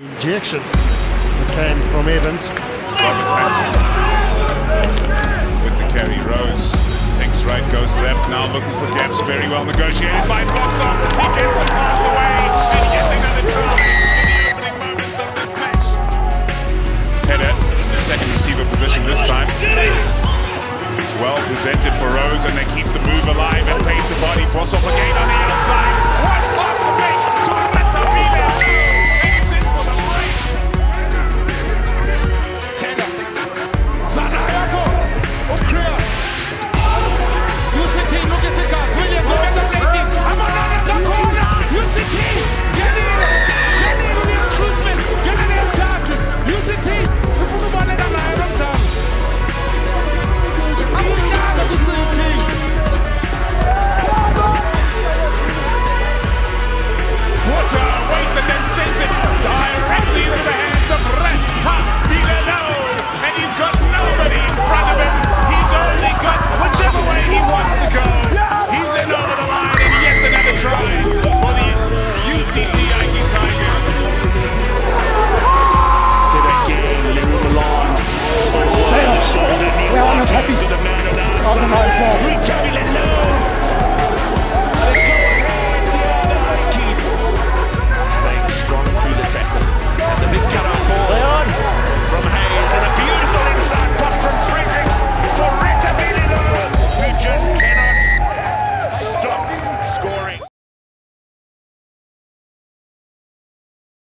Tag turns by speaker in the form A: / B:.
A: Injection that came from Evans.
B: Roberts Hansen with the carry. Rose thinks right, goes left. Now looking for gaps. Very well negotiated by Blossom. He gets the pass away and he gets another try in the opening moments of this match. Tedder, second receiver position this time. It's well presented for Rose and they keep